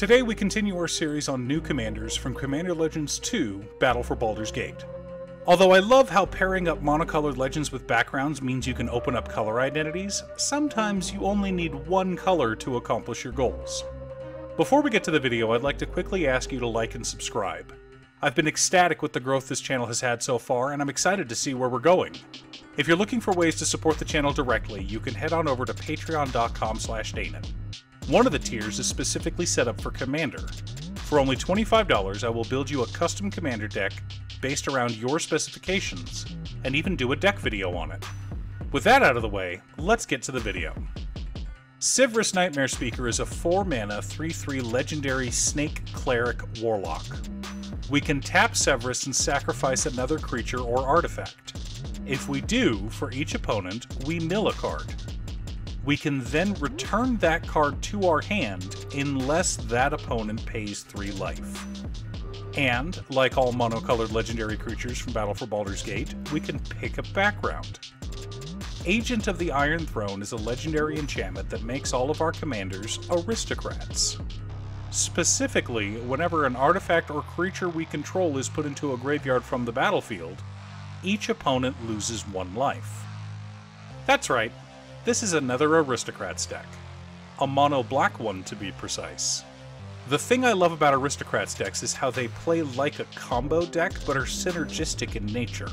Today we continue our series on new commanders from Commander Legends 2 Battle for Baldur's Gate. Although I love how pairing up monocolored legends with backgrounds means you can open up color identities, sometimes you only need one color to accomplish your goals. Before we get to the video, I'd like to quickly ask you to like and subscribe. I've been ecstatic with the growth this channel has had so far, and I'm excited to see where we're going. If you're looking for ways to support the channel directly, you can head on over to patreon.com slash Daenen. One of the tiers is specifically set up for Commander. For only $25, I will build you a custom Commander deck based around your specifications, and even do a deck video on it. With that out of the way, let's get to the video. Sivriss Nightmare Speaker is a 4 mana 3 3 legendary Snake Cleric Warlock. We can tap Sivriss and sacrifice another creature or artifact. If we do, for each opponent, we mill a card. We can then return that card to our hand unless that opponent pays 3 life. And, like all monocolored legendary creatures from Battle for Baldur's Gate, we can pick a background. Agent of the Iron Throne is a legendary enchantment that makes all of our commanders aristocrats. Specifically, whenever an artifact or creature we control is put into a graveyard from the battlefield, each opponent loses one life. That's right, this is another Aristocrats deck. A mono black one to be precise. The thing I love about Aristocrats decks is how they play like a combo deck but are synergistic in nature.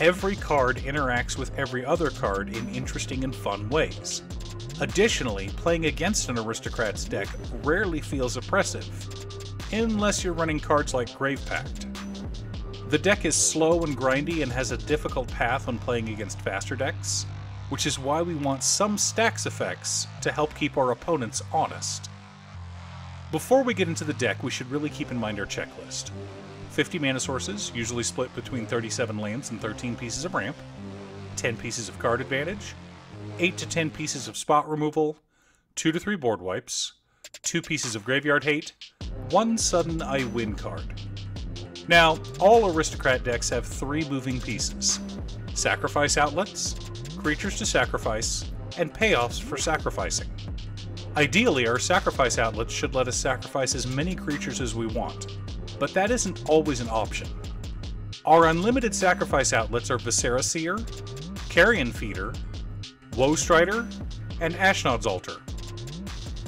Every card interacts with every other card in interesting and fun ways. Additionally, playing against an Aristocrats deck rarely feels oppressive, unless you're running cards like Grave Pact. The deck is slow and grindy and has a difficult path when playing against faster decks, which is why we want some stacks effects to help keep our opponents honest. Before we get into the deck, we should really keep in mind our checklist. 50 mana sources, usually split between 37 lands and 13 pieces of ramp, 10 pieces of card advantage, 8 to 10 pieces of spot removal, 2 to 3 board wipes, 2 pieces of graveyard hate, 1 sudden I win card. Now, all aristocrat decks have 3 moving pieces sacrifice outlets, creatures to sacrifice, and payoffs for sacrificing. Ideally, our sacrifice outlets should let us sacrifice as many creatures as we want, but that isn't always an option. Our unlimited sacrifice outlets are Viscera Seer, Carrion Feeder, Woe Strider, and Ashnod's Altar.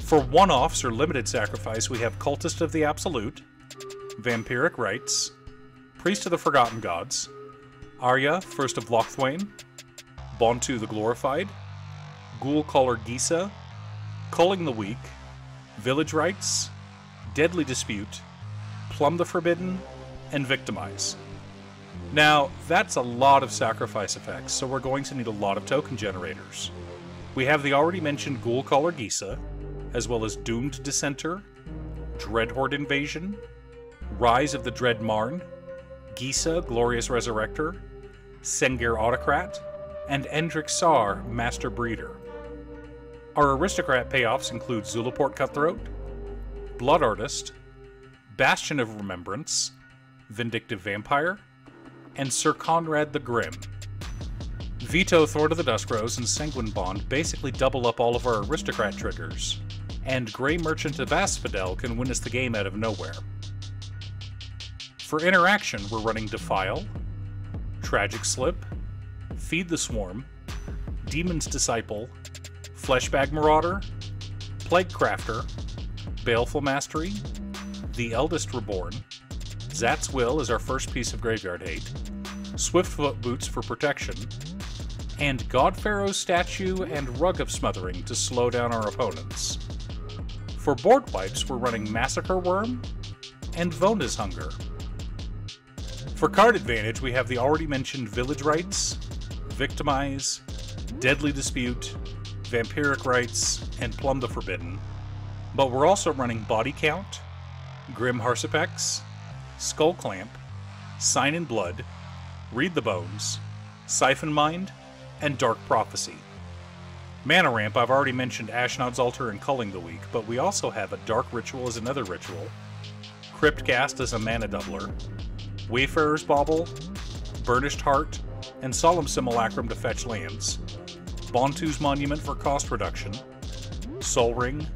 For one-offs or limited sacrifice, we have Cultist of the Absolute, Vampiric Rites, Priest of the Forgotten Gods, Ayara, First of Locthwain, Bontu the Glorified, Ghoul Caller Gisa, Culling the Weak, Village Rites, Deadly Dispute, Plumb the Forbidden, and Victimize. Now, that's a lot of sacrifice effects, so we're going to need a lot of token generators. We have the already mentioned Ghoul Caller Gisa, as well as Doomed Dissenter, Dreadhorde Invasion, Rise of the Dread Marn, Gisa Glorious Resurrector, Sengir Autocrat, and Endrek Sahr, Master Breeder. Our aristocrat payoffs include Zulaport Cutthroat, Blood Artist, Bastion of Remembrance, Vindictive Vampire, and Sir Conrad the Grim. Vito Thorn of the Dusk Rose and Sanguine Bond basically double up all of our aristocrat triggers, and Gray Merchant of Asphodel can win us the game out of nowhere. For interaction, we're running Defile, Tragic Slip, Feed the Swarm, Demon's Disciple, Fleshbag Marauder, Plaguecrafter, Baleful Mastery, The Eldest Reborn, Zat's Will is our first piece of Graveyard Hate, Swiftfoot Boots for protection, and God Pharaoh's Statue and Rug of Smothering to slow down our opponents. For board wipes, we're running Massacre Wurm and Vona's Hunger. For card advantage, we have the already mentioned Village Rites, Victimize, Deadly Dispute, Vampiric Rites, and Plumb the Forbidden. But we're also running Body Count, Grim Haruspex, Skull Clamp, Sign in Blood, Read the Bones, Siphon Mind, and Dark Prophecy. Mana Ramp, I've already mentioned Ashnod's Altar and Culling the Weak, but we also have a Dark Ritual as another ritual, Crypt Ghast as a mana doubler, Wayfarer's Bauble, Burnished Heart, and Solemn Simulacrum to fetch lands, Bontu's Monument for cost reduction, Soul Ring,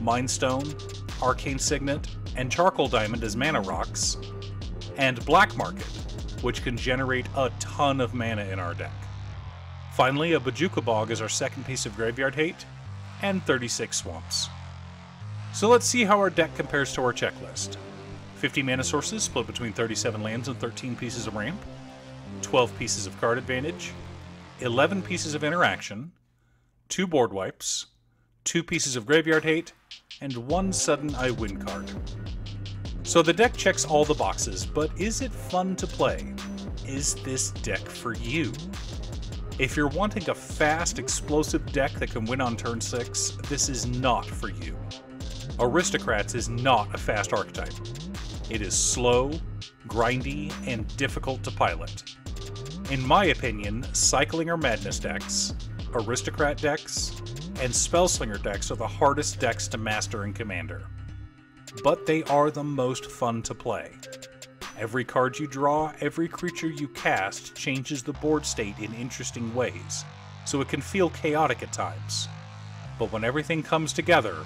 Mind Stone, Arcane Signet, and Charcoal Diamond as mana rocks, and Black Market, which can generate a ton of mana in our deck. Finally, a Bojuka Bog is our second piece of graveyard hate, and 36 swamps. So let's see how our deck compares to our checklist. 50 mana sources split between 37 lands and 13 pieces of ramp, 12 pieces of card advantage, 11 pieces of interaction, 2 board wipes, 2 pieces of graveyard hate, and 1 sudden I win card. So the deck checks all the boxes, but is it fun to play? Is this deck for you? If you're wanting a fast, explosive deck that can win on turn 6, this is not for you. Aristocrats is not a fast archetype. It is slow, grindy, and difficult to pilot. In my opinion, Cycling or Madness decks, Aristocrat decks, and Spellslinger decks are the hardest decks to master in Commander. But they are the most fun to play. Every card you draw, every creature you cast changes the board state in interesting ways, so it can feel chaotic at times. But when everything comes together,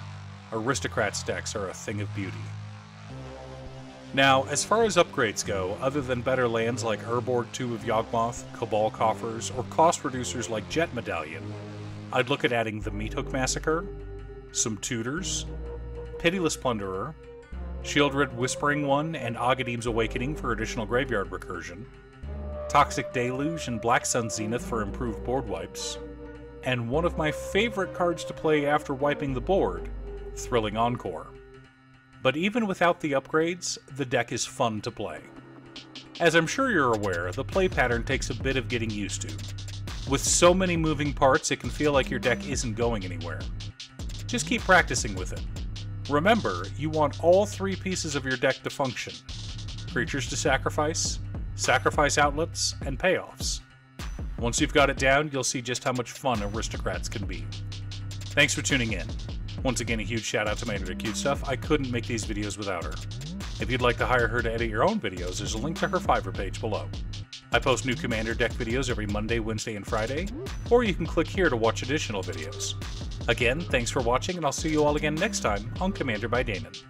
Aristocrats decks are a thing of beauty. Now, as far as upgrades go, other than better lands like Urborg Tomb of Yawgmoth, Cabal Coffers, or cost reducers like Jet Medallion, I'd look at adding the Meathook Massacre, some Tutors, Pitiless Plunderer, Sheoldred Whispering One and Agadeem's Awakening for additional graveyard recursion, Toxic Deluge and Black Sun Zenith for improved board wipes, and one of my favorite cards to play after wiping the board, Thrilling Encore. But even without the upgrades, the deck is fun to play. As I'm sure you're aware, the play pattern takes a bit of getting used to. With so many moving parts, it can feel like your deck isn't going anywhere. Just keep practicing with it. Remember, you want all three pieces of your deck to function creatures to sacrifice, sacrifice outlets, and payoffs. Once you've got it down, you'll see just how much fun aristocrats can be. Thanks for tuning in. Once again, a huge shout out to Maynard Cutestuff. I couldn't make these videos without her. If you'd like to hire her to edit your own videos, there's a link to her Fiverr page below. I post new Commander deck videos every Monday, Wednesday, and Friday, or you can click here to watch additional videos. Again, thanks for watching, and I'll see you all again next time on Commander by Daenen.